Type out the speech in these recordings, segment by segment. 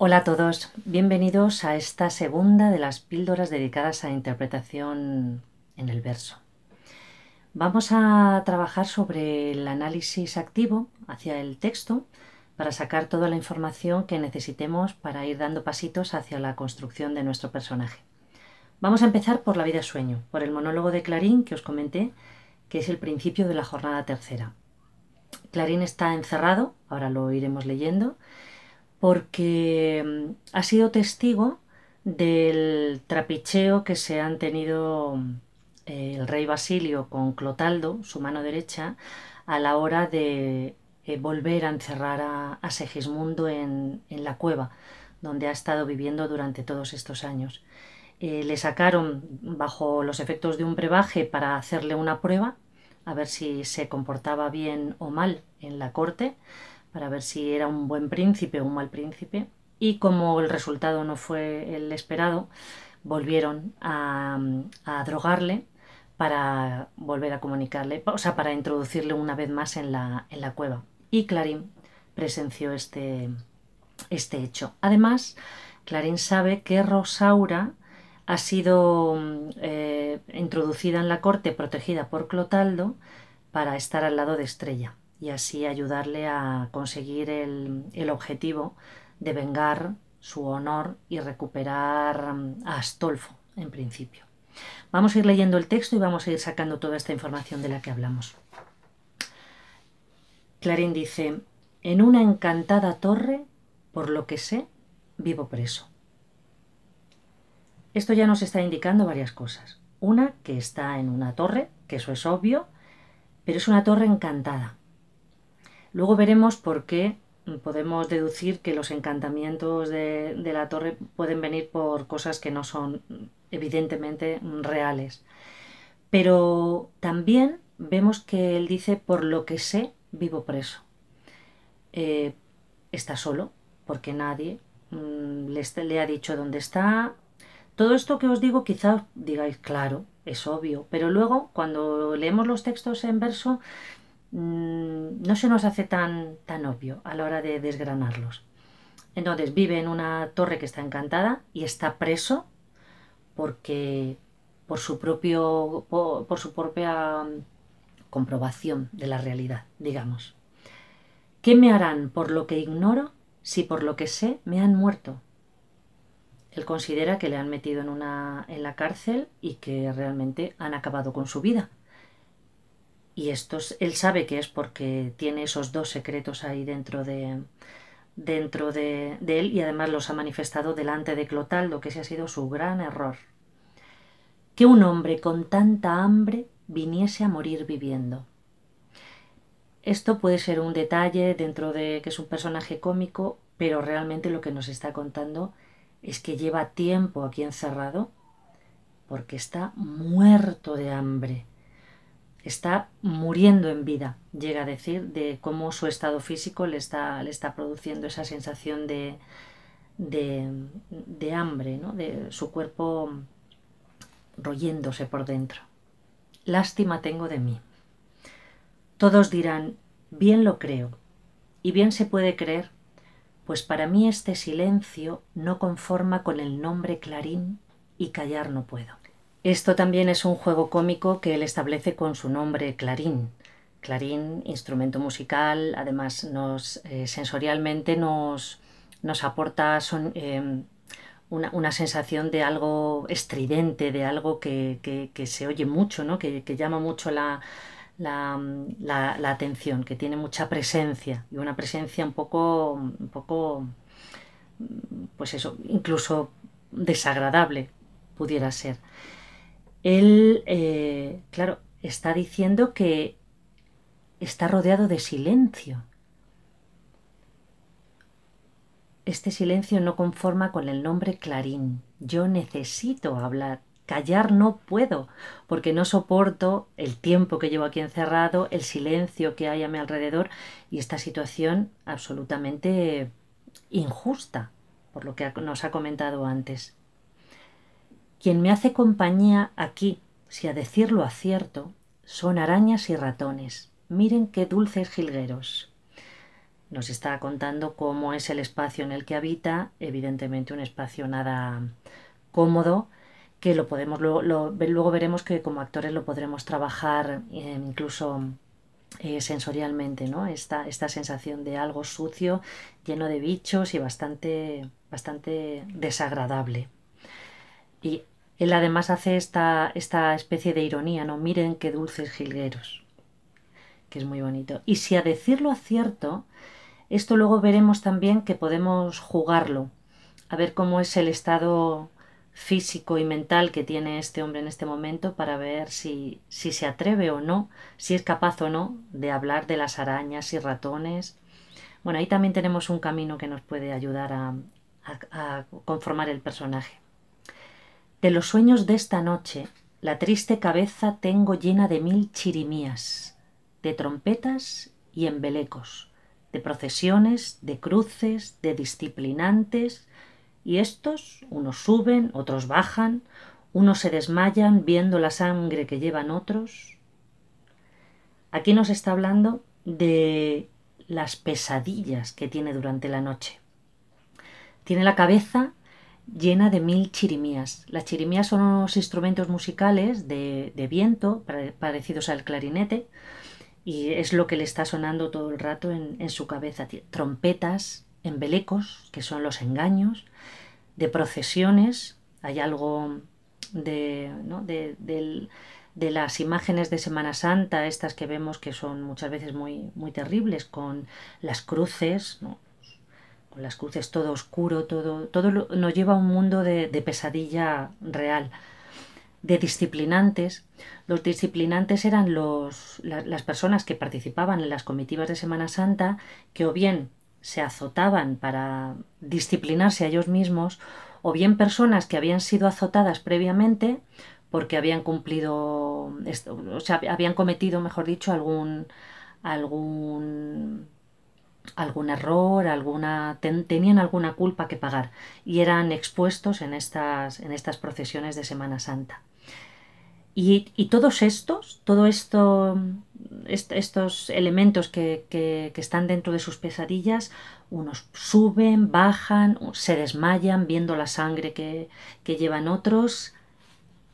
Hola a todos, bienvenidos a esta segunda de las píldoras dedicadas a interpretación en el verso. Vamos a trabajar sobre el análisis activo hacia el texto para sacar toda la información que necesitemos para ir dando pasitos hacia la construcción de nuestro personaje. Vamos a empezar por la vida sueño, por el monólogo de Clarín que os comenté, que es el principio de la jornada tercera. Clarín está encerrado, ahora lo iremos leyendo, porque mm, ha sido testigo del trapicheo que se han tenido eh, el rey Basilio con Clotaldo, su mano derecha, a la hora de eh, volver a encerrar a, Segismundo en, la cueva, donde ha estado viviendo durante todos estos años. Eh, le sacaron bajo los efectos de un brebaje para hacerle una prueba, a ver si se comportaba bien o mal en la corte, para ver si era un buen príncipe o un mal príncipe. Y como el resultado no fue el esperado, volvieron a, drogarle para volver a comunicarle, o sea, para introducirle una vez más en la, en la cueva. Y Clarín presenció este, este hecho. Además, Clarín sabe que Rosaura ha sido eh, introducida en la corte protegida por Clotaldo para estar al lado de Estrella y así ayudarle a conseguir el, objetivo de vengar su honor y recuperar mm, a Astolfo, en principio. Vamos a ir leyendo el texto y vamos a ir sacando toda esta información de la que hablamos. Clarín dice, en una encantada torre, por lo que sé, vivo preso. Esto ya nos está indicando varias cosas. Una, que está en una torre, que eso es obvio, pero es una torre encantada. Luego veremos por qué podemos deducir que los encantamientos de, la torre pueden venir por cosas que no son evidentemente reales. Pero también vemos que él dice, por lo que sé, vivo preso. Eh, está solo, porque nadie mm, le, le, ha dicho dónde está. Todo esto que os digo quizás digáis, claro, es obvio, pero luego cuando leemos los textos en verso Mm, no se nos hace tan, tan obvio a la hora de desgranarlos. Entonces vive en una torre que está encantada y está preso porque por su propio por, su propia comprobación de la realidad, digamos. ¿Qué me harán por lo que ignoro si por lo que sé me han muerto? Él considera que le han metido en, una, en la cárcel y que realmente han acabado con su vida y estos, él sabe que es porque tiene esos dos secretos ahí dentro de, dentro de, él y además los ha manifestado delante de Clotaldo, que ese ha sido su gran error. Que un hombre con tanta hambre viniese a morir viviendo. Esto puede ser un detalle dentro de que es un personaje cómico, pero realmente lo que nos está contando es que lleva tiempo aquí encerrado porque está muerto de hambre está muriendo en vida, llega a decir, de cómo su estado físico le está, le está produciendo esa sensación de, de, hambre, ¿no? de su cuerpo royéndose por dentro. Lástima tengo de mí. Todos dirán, bien lo creo, y bien se puede creer, pues para mí este silencio no conforma con el nombre Clarín y callar no puedo. Esto también es un juego cómico que él establece con su nombre Clarín. Clarín, instrumento musical, además nos eh, sensorialmente nos, nos aporta em, una, sensación de algo estridente, de algo que, se oye mucho, ¿no? que, llama mucho la, la, atención, que tiene mucha presencia y una presencia un poco, un poco, pues eso, incluso desagradable pudiera ser él, eh, claro, está diciendo que está rodeado de silencio. Este silencio no conforma con el nombre Clarín. Yo necesito hablar. Callar no puedo, porque no soporto el tiempo que llevo aquí encerrado, el silencio que hay a mi alrededor y esta situación absolutamente injusta, por lo que nos ha comentado antes. Quien me hace compañía aquí, si a decirlo acierto, son arañas y ratones. Miren qué dulces jilgueros. nos está contando cómo es el espacio en el que habita, evidentemente un espacio nada cómodo, que lo podemos luego veremos que como actores lo podremos trabajar eh, incluso eh, sensorialmente, ¿no? Esta, esta sensación de algo sucio, lleno de bichos y bastante, bastante desagradable. Y él además hace esta, esta especie de ironía, ¿no? Miren qué dulces jilgueros, que es muy bonito. Y si a decirlo acierto, esto luego veremos también que podemos jugarlo, a ver cómo es el estado físico y mental que tiene este hombre en este momento para ver si, si se atreve o no, si es capaz o no de hablar de las arañas y ratones. Bueno, ahí también tenemos un camino que nos puede ayudar a, a conformar el personaje. De los sueños de esta noche, la triste cabeza tengo llena de mil chirimías, de trompetas y embelecos, de procesiones, de cruces, de disciplinantes, y estos, unos suben, otros bajan, unos se desmayan viendo la sangre que llevan otros. Aquí nos está hablando de las pesadillas que tiene durante la noche. Tiene la cabeza llena de mil chirimías. Las chirimías son unos instrumentos musicales de, viento parecidos al clarinete y es lo que le está sonando todo el rato en, su cabeza. Trompetas, embelecos, que son los engaños, de procesiones, hay algo de, de, de, las imágenes de Semana Santa, estas que vemos que son muchas veces muy, muy terribles, con las cruces, ¿no? Con las cruces todo oscuro, todo, todo nos lleva a un mundo de, pesadilla real. De disciplinantes. Los disciplinantes eran los, las personas que participaban en las comitivas de Semana Santa, que o bien se azotaban para disciplinarse a ellos mismos, o bien personas que habían sido azotadas previamente porque habían cumplido, o sea, habían cometido, mejor dicho, algún, algún algún error, alguna tenían alguna culpa que pagar y eran expuestos en estas, en estas procesiones de Semana Santa. Y, y todos estos, todo esto, estos elementos que, que, que, están dentro de sus pesadillas, unos suben, bajan, se desmayan viendo la sangre que, que llevan otros,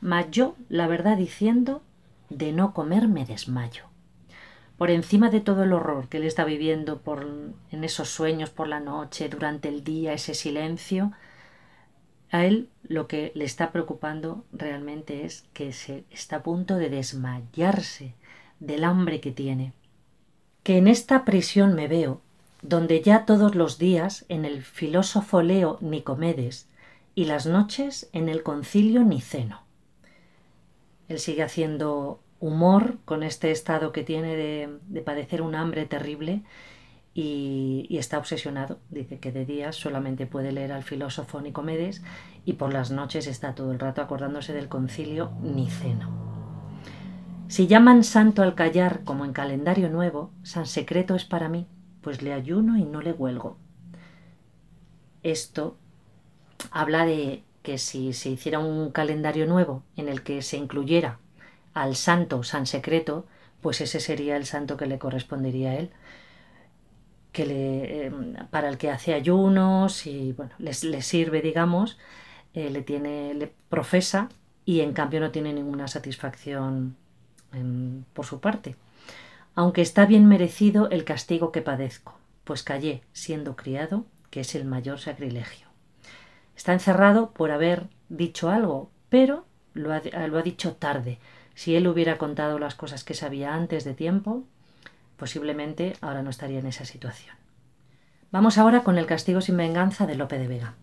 mas yo, la verdad diciendo, de no comer me desmayo por encima de todo el horror que él está viviendo por, en esos sueños por la noche, durante el día, ese silencio, a él lo que le está preocupando realmente es que se está a punto de desmayarse del hambre que tiene. Que en esta prisión me veo, donde ya todos los días en el filósofo leo Nicomedes y las noches en el concilio Niceno. Él sigue haciendo humor con este estado que tiene de, padecer un hambre terrible y, está obsesionado. Dice que de día solamente puede leer al filósofo Nicomedes y por las noches está todo el rato acordándose del concilio niceno. Si llaman santo al callar como en calendario nuevo, San Secreto es para mí, pues le ayuno y no le huelgo. Esto habla de que si se hiciera un calendario nuevo en el que se incluyera al santo San Secreto, pues ese sería el santo que le correspondería a él, que le, em, para el que hace ayunos y bueno, le, sirve, digamos, eh, le tiene, le profesa y en cambio no tiene ninguna satisfacción em, por su parte. Aunque está bien merecido el castigo que padezco, pues callé siendo criado, que es el mayor sacrilegio. Está encerrado por haber dicho algo, pero lo ha, lo ha dicho tarde, si él hubiera contado las cosas que sabía antes de tiempo, posiblemente ahora no estaría en esa situación. Vamos ahora con el castigo sin venganza de Lope de Vega.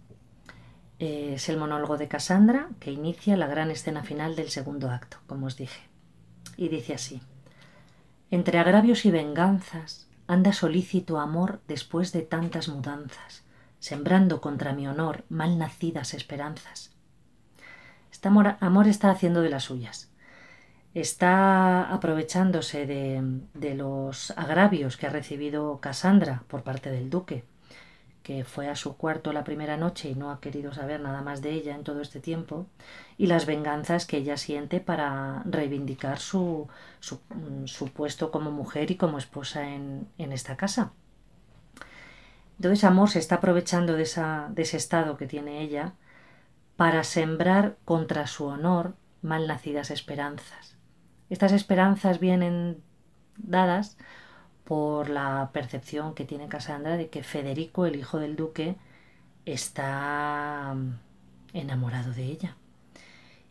Es el monólogo de Cassandra que inicia la gran escena final del segundo acto, como os dije. Y dice así. Entre agravios y venganzas anda solícito amor después de tantas mudanzas, sembrando contra mi honor mal nacidas esperanzas. Este amor, amor está haciendo de las suyas está aprovechándose de, los agravios que ha recibido Cassandra por parte del duque, que fue a su cuarto la primera noche y no ha querido saber nada más de ella en todo este tiempo, y las venganzas que ella siente para reivindicar su, su, puesto como mujer y como esposa en, esta casa. Entonces Amor se está aprovechando de, de ese estado que tiene ella para sembrar contra su honor malnacidas esperanzas. Estas esperanzas vienen dadas por la percepción que tiene Cassandra de que Federico, el hijo del duque, está enamorado de ella.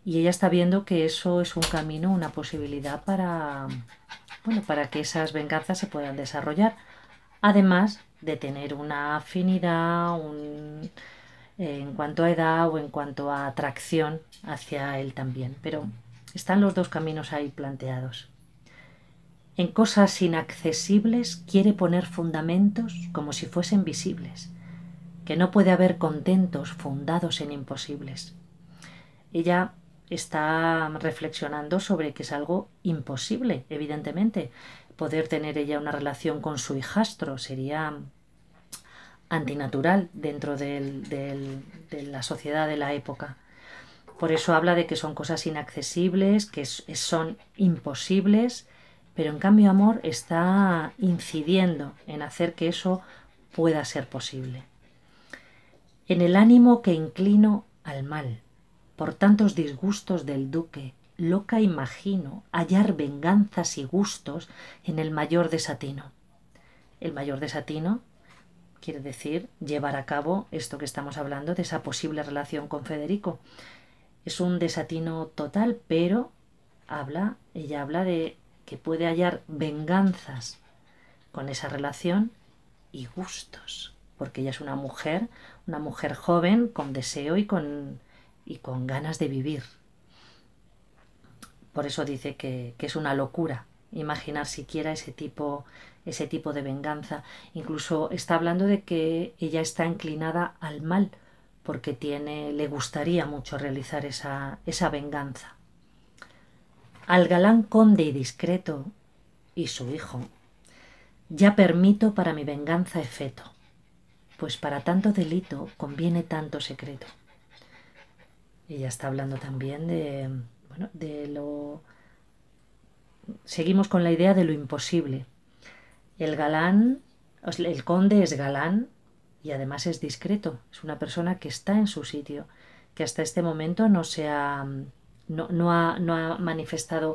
Y ella está viendo que eso es un camino, una posibilidad para, bueno, para que esas venganzas se puedan desarrollar. Además de tener una afinidad en cuanto a edad o en cuanto a atracción hacia él también. Pero están los dos caminos ahí planteados. En cosas inaccesibles quiere poner fundamentos como si fuesen visibles, que no puede haber contentos fundados en imposibles. Ella está reflexionando sobre que es algo imposible, evidentemente. Poder tener ella una relación con su hijastro sería antinatural dentro de la sociedad de la época. Por eso habla de que son cosas inaccesibles, que son imposibles, pero en cambio amor está incidiendo en hacer que eso pueda ser posible. En el ánimo que inclino al mal, por tantos disgustos del duque, loca imagino hallar venganzas y gustos en el mayor desatino. El mayor desatino quiere decir llevar a cabo esto que estamos hablando de esa posible relación con Federico. Es un desatino total, pero habla, ella habla de que puede hallar venganzas con esa relación y gustos, porque ella es una mujer, una mujer joven con deseo y con y con ganas de vivir. Por eso dice que, es una locura imaginar siquiera ese tipo, ese tipo de venganza. Incluso está hablando de que ella está inclinada al mal, porque tiene, le gustaría mucho realizar esa, esa venganza. Al galán conde y discreto y su hijo, ya permito para mi venganza efeto, pues para tanto delito conviene tanto secreto. Ella está hablando también de, bueno, de lo... Seguimos con la idea de lo imposible. El galán, el conde es galán y además es discreto. Es una persona que está en su sitio, que hasta este momento no se ha, no, no ha, no ha manifestado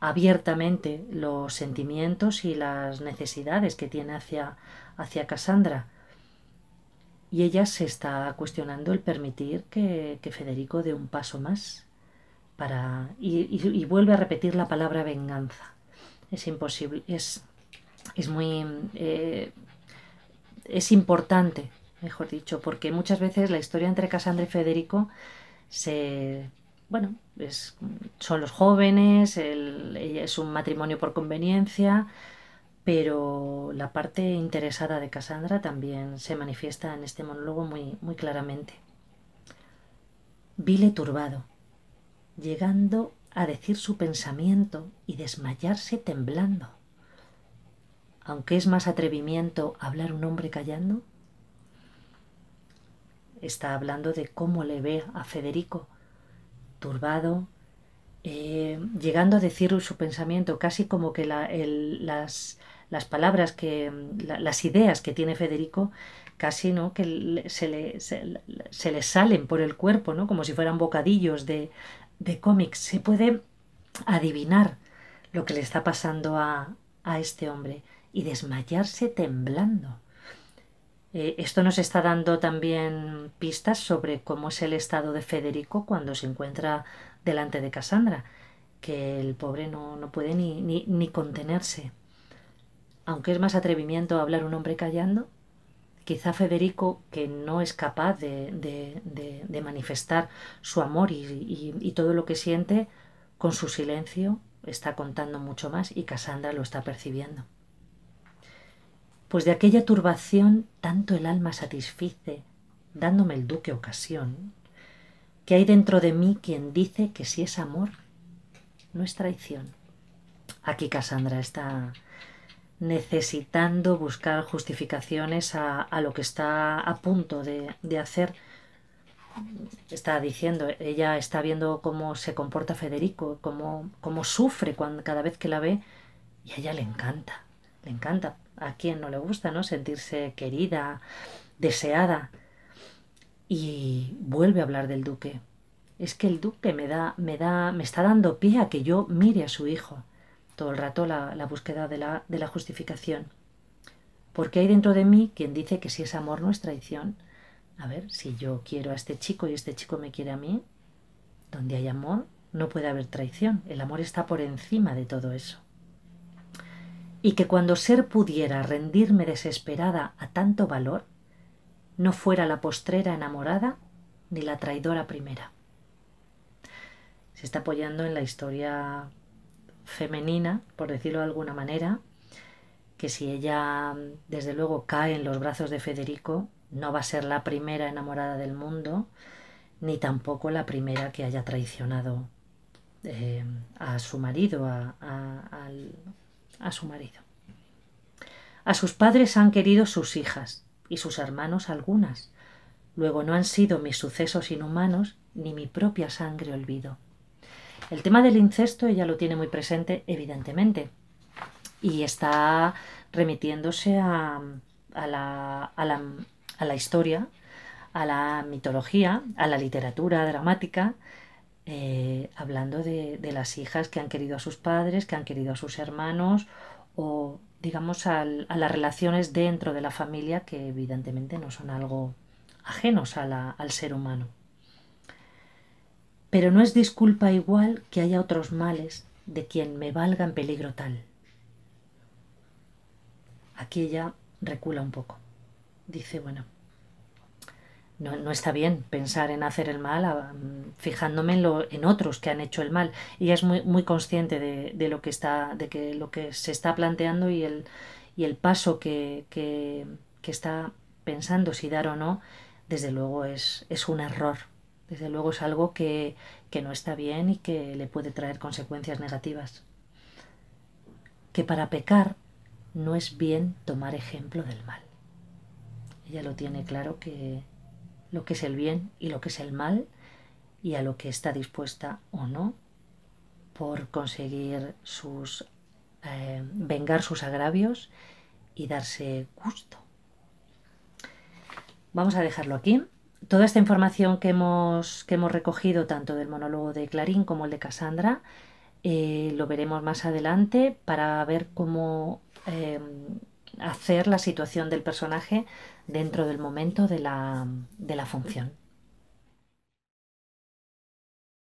abiertamente los sentimientos y las necesidades que tiene hacia, hacia Cassandra y ella se está cuestionando el permitir que, Federico dé un paso más para y, vuelve a repetir la palabra venganza. Es imposible, es, es muy eh, es importante, mejor dicho, porque muchas veces la historia entre Casandra y Federico se bueno, es, son los jóvenes, es un matrimonio por conveniencia, pero la parte interesada de Cassandra también se manifiesta en este monólogo muy, muy claramente. Vile turbado, llegando a decir su pensamiento y desmayarse temblando. Aunque es más atrevimiento hablar un hombre callando, está hablando de cómo le ve a Federico, turbado, eh, llegando a decir su pensamiento, casi como que las, palabras que, las ideas que tiene Federico, casi no que se le, salen por el cuerpo, ¿no? como si fueran bocadillos de, de cómics. Se puede adivinar lo que le está pasando a este hombre y desmayarse temblando. Eh, esto nos está dando también pistas sobre cómo es el estado de Federico cuando se encuentra delante de Cassandra, que el pobre no, no puede ni, ni, ni contenerse aunque es más atrevimiento hablar un hombre callando, quizá Federico, que no es capaz de, de, manifestar su amor y, y, todo lo que siente, con su silencio está contando mucho más y Cassandra lo está percibiendo. Pues de aquella turbación tanto el alma satisfice, dándome el duque ocasión, que hay dentro de mí quien dice que si es amor, no es traición. Aquí Cassandra está necesitando buscar justificaciones a, lo que está a punto de, hacer. Está diciendo, ella está viendo cómo se comporta Federico, cómo, cómo sufre cuando, cada vez que la ve, y a ella le encanta, le encanta. A quien no le gusta, ¿no? Sentirse querida, deseada. Y vuelve a hablar del duque. Es que el duque me da, me da, me está dando pie a que yo mire a su hijo. Todo el rato la, la búsqueda de la, de la justificación. Porque hay dentro de mí quien dice que si es amor no es traición. A ver, si yo quiero a este chico y este chico me quiere a mí, donde hay amor no puede haber traición. El amor está por encima de todo eso. Y que cuando ser pudiera rendirme desesperada a tanto valor, no fuera la postrera enamorada ni la traidora primera. Se está apoyando en la historia femenina, por decirlo de alguna manera, que si ella desde luego cae en los brazos de Federico, no va a ser la primera enamorada del mundo, ni tampoco la primera que haya traicionado eh, a su marido, a, a su marido. A sus padres han querido sus hijas y sus hermanos algunas. Luego no han sido mis sucesos inhumanos ni mi propia sangre olvido. El tema del incesto ella lo tiene muy presente, evidentemente, y está remitiéndose a, a, la, a, la, a la historia, a la mitología, a la literatura dramática, eh, hablando de, de, las hijas que han querido a sus padres, que han querido a sus hermanos, o digamos a las relaciones dentro de la familia que evidentemente no son algo ajenos a la, al ser humano. Pero no es disculpa igual que haya otros males de quien me valga en peligro tal. Aquí ella recula un poco. Dice, bueno, no, no, está bien pensar en hacer el mal fijándome en, lo, en, otros que han hecho el mal. Y es muy, muy consciente de, de, lo que está, de que lo que se está planteando y el, y el paso que, que, que, está pensando si dar o no, desde luego es, es un error. Desde luego es algo que, que no está bien y que le puede traer consecuencias negativas. Que para pecar no es bien tomar ejemplo del mal. Ella lo tiene claro que lo que es el bien y lo que es el mal y a lo que está dispuesta o no por conseguir sus eh, vengar sus agravios y darse gusto. Vamos a dejarlo aquí. Toda esta información que hemos, que hemos recogido, tanto del monólogo de Clarín como el de Cassandra, eh, lo veremos más adelante para ver cómo eh, hacer la situación del personaje dentro del momento de la, de la función.